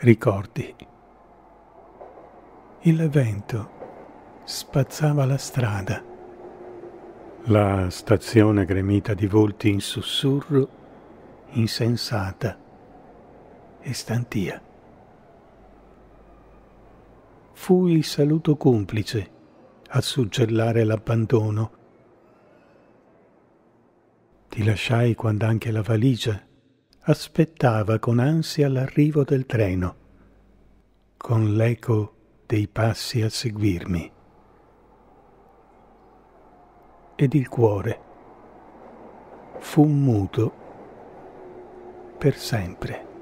ricordi. Il vento spazzava la strada. La stazione gremita di volti in sussurro, insensata e stantia. Fu il saluto complice a suggellare l'abbandono. Ti lasciai quando anche la valigia aspettava con ansia l'arrivo del treno, con l'eco dei passi a seguirmi. Ed il cuore fu muto per sempre.